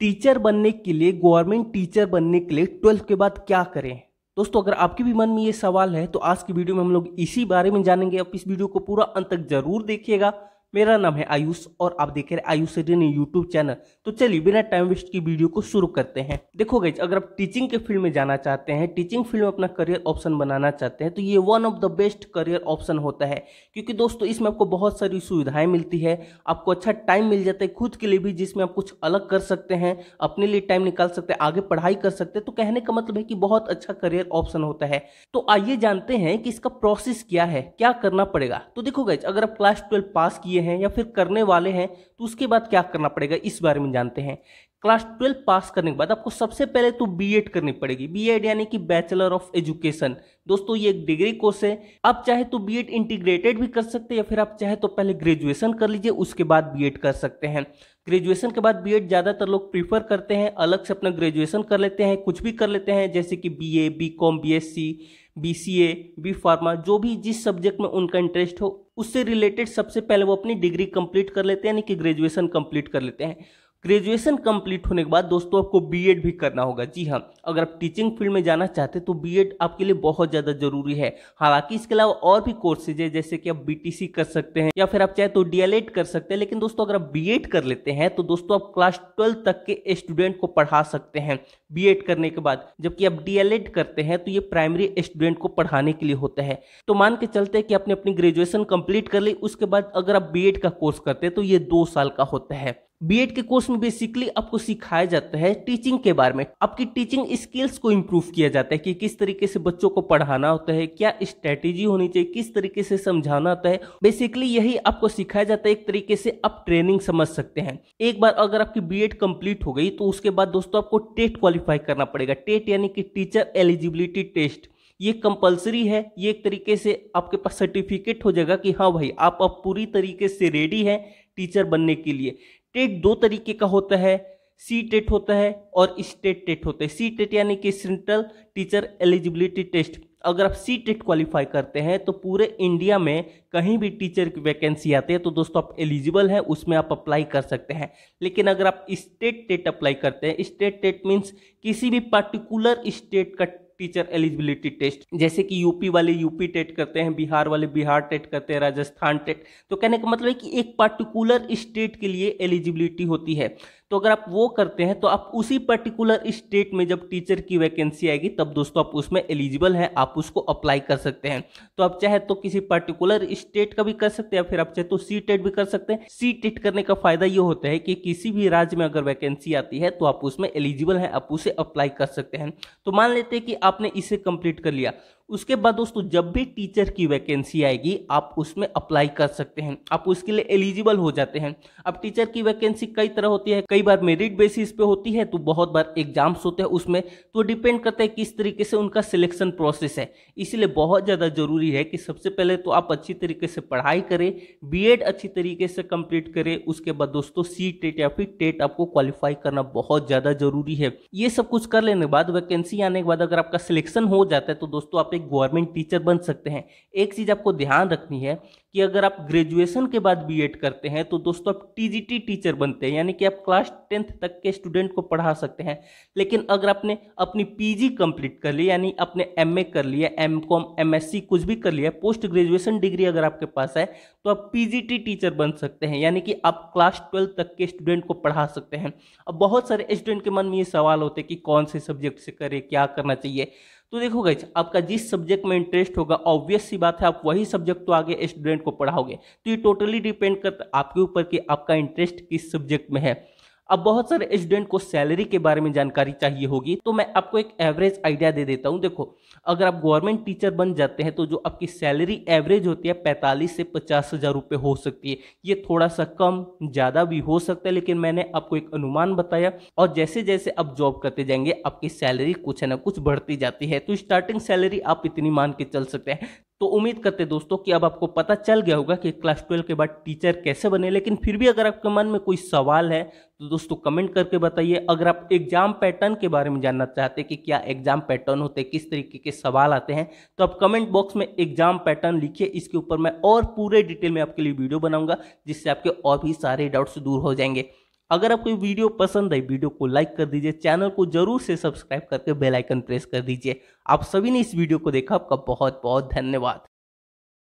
Teacher बनने के लिए, गवर्नमेंट टीचर बनने के लिए ट्वेल्थ के बाद क्या करें? दोस्तों, अगर आपके भी मन में ये सवाल है तो आज की वीडियो में हम लोग इसी बारे में जानेंगे। आप इस वीडियो को पूरा अंत तक ज़रूर देखिएगा। मेरा नाम है आयुष और आप देख रहे हैं आयुष एडियन यूट्यूब चैनल तो चलिए बिना टाइम वेस्ट की वीडियो को शुरू करते हैं। देखो गई अगर आप टीचिंग के फ़ील्ड में जाना चाहते हैं टीचिंग फ़ील्ड में अपना करियर ऑप्शन बनाना चाहते हैं तो ये one of the best career option होता है। क्योंकि दोस्तों, इसमें आपको बहुत सारी सुविधाएँ मिलती है। आपको अच्छा टाइम मिल जाता है खुद के लिए भी, जिसमें आप कुछ अलग कर सकते हैं, अपने लिए टाइम निकाल सकते हैं, आगे पढ़ाई कर सकते हैं। तो कहने का मतलब है कि बहुत अच्छा करियर ऑप्शन होता है। तो आइए जानते हैं कि इसका प्रोसेस क्या है, क्या करना पड़ेगा। तो देखो गई अगर आप क्लास ट्वेल्व पास किए हैं या फिर करने वाले हैं तो उसके बाद क्या करना पड़ेगा? इस बारे में जानते हैं। क्लास ट्वेल्व पास करने के बाद आपको सबसे पहले तो बीएड करनी पड़ेगी। बीएड यानी कि बैचलर ऑफ़ एजुकेशन दोस्तों, ये एक डिग्री कोर्स है। आप चाहे तो बीएड इंटीग्रेटेड भी कर सकते हैं या फिर आप चाहे तो पहले ग्रेजुएशन कर लीजिए, उसके बाद बीएड कर सकते हैं। ग्रेजुएशन के बाद बीएड ज़्यादातर लोग प्रीफर करते हैं, अलग से अपना ग्रेजुएशन कर लेते हैं, कुछ भी कर लेते हैं, जैसे कि B A B com B S C B C A B pharma जो भी जिस सब्जेक्ट में उनका इंटरेस्ट हो, उससे रिलेटेड सबसे पहले वो अपनी डिग्री कंप्लीट कर लेते हैं, यानी कि ग्रेजुएशन कंप्लीट कर लेते हैं। ग्रेजुएशन कंप्लीट होने के बाद दोस्तों आपको बीएड भी करना होगा। जी हाँ अगर आप टीचिंग फ़ील्ड में जाना चाहते हैं तो बीएड आपके लिए बहुत ज़्यादा ज़रूरी है। हालाँकि इसके अलावा और भी कोर्सेज है, जैसे कि आप बीटीसी कर सकते हैं, या फिर आप चाहे तो डीएलएड कर सकते हैं, लेकिन दोस्तों अगर आप बीएड कर लेते हैं तो दोस्तों आप क्लास ट्वेल्व तक के स्टूडेंट को पढ़ा सकते हैं। बी करने के बाद जबकि आप डी करते हैं तो ये प्राइमरी स्टूडेंट को पढ़ाने के लिए होता है। तो मान के चलते कि आपने अपनी ग्रेजुएशन कंप्लीट कर ली, उसके बाद अगर आप बी का कोर्स करते हैं तो ये दो साल का होता है। बीएड के कोर्स में बेसिकली आपको सिखाया जाता है टीचिंग के बारे में। आपकी टीचिंग स्किल्स को इम्प्रूव किया जाता है कि किस तरीके से बच्चों को पढ़ाना होता है, क्या स्ट्रेटेजी होनी चाहिए, किस तरीके से समझाना होता है। बेसिकली यही आपको सिखाया जाता है एक तरीके से आप ट्रेनिंग समझ सकते हैं। एक बार अगर आपकी बी कंप्लीट हो गई तो उसके बाद दोस्तों आपको टेट क्वालिफाई करना पड़ेगा। टेट यानी कि टीचर एलिजिबिलिटी टेस्ट ये कंपलसरी है, ये एक तरीके से आपके पास सर्टिफिकेट हो जाएगा कि हाँ भाई, आप अब पूरी तरीके से रेडी हैं टीचर बनने के लिए। टेट दो तरीके का होता है, सी टेट होता है और स्टेट टेट होता है। सी टेट यानी कि सेंट्रल टीचर एलिजिबिलिटी टेस्ट। अगर आप सी टेट क्वालिफाई करते हैं तो पूरे इंडिया में कहीं भी टीचर की वैकेंसी आती है तो दोस्तों आप एलिजिबल हैं, उसमें आप अप्लाई कर सकते हैं। लेकिन अगर आप स्टेट टेट अप्लाई करते हैं, स्टेट टेट मीन्स किसी भी पर्टिकुलर स्टेट का टीचर एलिजिबिलिटी टेस्ट जैसे कि यूपी वाले यूपी टेट करते हैं, बिहार वाले बिहार टेट करते हैं, राजस्थान टेट तो कहने का मतलब है कि एक पर्टिकुलर स्टेट के लिए एलिजिबिलिटी होती है। तो अगर आप वो करते हैं तो आप उसी पर्टिकुलर स्टेट में जब टीचर की वैकेंसी आएगी, तब दोस्तों आप उसमें एलिजिबल हैं, आप उसको अप्लाई कर सकते हैं। तो आप चाहे तो किसी पर्टिकुलर स्टेट का भी कर सकते हैं, या फिर आप चाहे तो सी टेट भी कर सकते हैं। सी टेट करने का फ़ायदा ये होता है कि किसी भी राज्य में अगर वैकेंसी आती है तो आप उसमें एलिजिबल हैं, आप उसे अप्लाई कर सकते हैं। तो मान लेते हैं कि आपने इसे कंप्लीट कर लिया। उसके बाद दोस्तों, जब भी टीचर की वैकेंसी आएगी, आप उसमें अप्लाई कर सकते हैं। आप उसके लिए एलिजिबल हो जाते हैं। अब टीचर की वैकेंसी कई तरह होती है। कई बार मेरिट बेसिस पे होती है तो बहुत बार एग्ज़ाम्स होते हैं उसमें। तो डिपेंड करता है किस तरीके से उनका सिलेक्शन प्रोसेस है। इसीलिए बहुत ज़्यादा ज़रूरी है कि सबसे पहले तो आप अच्छी तरीके से पढ़ाई करें बी अच्छी तरीके से कंप्लीट करें। उसके बाद दोस्तों सी टेट या फिर टेट आपको क्वालिफाई करना बहुत ज़्यादा ज़रूरी है। ये सब कुछ कर लेने के बाद वैकेंसी आने के बाद अगर आपका सिलेक्शन हो जाता है तो दोस्तों, आप एक गवर्नमेंट टीचर बन सकते हैं। एक चीज़ आपको ध्यान रखनी है कि अगर आप ग्रेजुएशन के बाद बीएड करते हैं तो दोस्तों आप टीजीटी टीचर बनते हैं, यानी कि आप क्लास टेंथ तक के स्टूडेंट को पढ़ा सकते हैं। लेकिन अगर आपने अपनी पीजी कंप्लीट कर ली, यानी अपने एमए कर लिया एम कॉम एम कुछ भी कर लिया पोस्ट ग्रेजुएशन डिग्री अगर आपके पास है तो आप पीजीटी टीचर बन सकते हैं, यानी कि आप क्लास ट्वेल्थ तक के स्टूडेंट को पढ़ा सकते हैं। अब बहुत सारे स्टूडेंट के मन में ये सवाल होते हैं कि कौन से सब्जेक्ट से करें, क्या करना चाहिए? तो देखो गई आपका जिस सब्जेक्ट में इंटरेस्ट होगा ऑब्वियस सी बात है, आप वही सब्जेक्ट तो आगे स्टूडेंट को पढ़ाओगे। तो ये टोटली डिपेंड करता, आपके ऊपर कि आपका इंटरेस्ट किस सब्जेक्ट में है। अब बहुत सारे स्टूडेंट को सैलरी के बारे में जानकारी चाहिए होगी तो मैं आपको एक एवरेज आइडिया दे देता हूँ। देखो, अगर आप गवर्नमेंट टीचर बन जाते हैं तो जो आपकी सैलरी एवरेज होती है, पैंतालीस से पचास हज़ार रुपये हो सकती है। ये थोड़ा सा कम, ज़्यादा भी हो सकता है, लेकिन मैंने आपको एक अनुमान बताया। और जैसे जैसे आप जॉब करते जाएँगे, आपकी सैलरी कुछ ना कुछ बढ़ती जाती है। तो स्टार्टिंग सैलरी आप इतनी मान के चल सकते हैं। तो उम्मीद करते दोस्तों कि अब आपको पता चल गया होगा कि क्लास ट्वेल्व के बाद टीचर कैसे बने, लेकिन फिर भी अगर आपके मन में कोई सवाल है तो दोस्तों कमेंट करके बताइए। अगर आप एग्ज़ाम पैटर्न के बारे में जानना चाहते हैं कि क्या एग्ज़ाम पैटर्न होते हैं, किस तरीके के सवाल आते हैं तो आप कमेंट बॉक्स में एग्ज़ाम पैटर्न लिखिए। इसके ऊपर मैं और पूरे डिटेल में आपके लिए वीडियो बनाऊँगा, जिससे आपके और भी सारे डाउट्स दूर हो जाएँगे। अगर आपको वीडियो पसंद आई, वीडियो को लाइक कर दीजिए, चैनल को ज़रूर से सब्सक्राइब करके बेल आइकन प्रेस कर दीजिए। आप सभी ने इस वीडियो को देखा, आपका बहुत बहुत धन्यवाद।